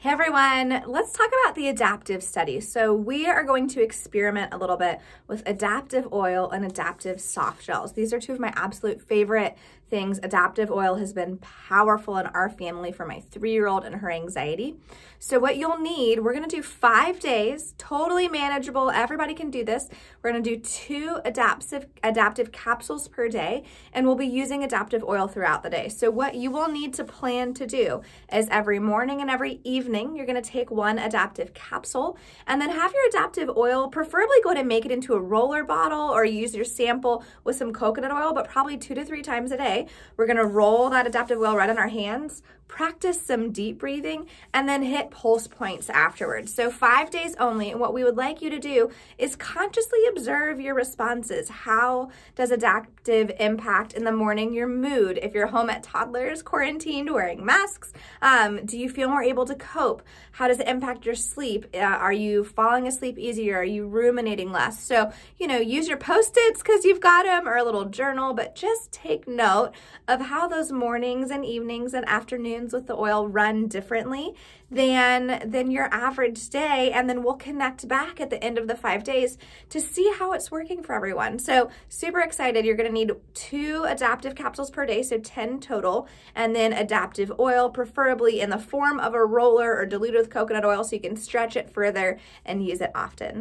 Hey everyone, let's talk about the Adaptiv study. So we are going to experiment a little bit with Adaptiv oil and Adaptiv soft gels. These are two of my absolute favorite things. Adaptiv oil has been powerful in our family for my three-year-old and her anxiety. So what you'll need, we're gonna do five days, totally manageable. Everybody can do this. We're gonna do two Adaptiv, Adaptiv capsules per day, and we'll be using Adaptiv oil throughout the day. So what you will need to plan to do is every morning and every evening, you're gonna take one Adaptiv capsule and then have your Adaptiv oil, preferably go ahead and make it into a roller bottle or use your sample with some coconut oil, but probably two to three times a day we're gonna roll that Adaptiv oil right on our hands, practice some deep breathing, and then hit pulse points afterwards. So five days only. And what we would like you to do is consciously observe your responses. How does Adaptiv impact in the morning your mood? If you're home at toddlers, quarantined, wearing masks, um, do you feel more able to cope? How does it impact your sleep? Uh, are you falling asleep easier? Are you ruminating less? So, you know, use your post-its because you've got them or a little journal, but just take note of how those mornings and evenings and afternoons with the oil run differently than, than your average day. And then we'll connect back at the end of the five days to see how it's working for everyone. So super excited. You're gonna need two Adaptiv capsules per day, so 10 total, and then Adaptiv oil, preferably in the form of a roller or diluted with coconut oil so you can stretch it further and use it often.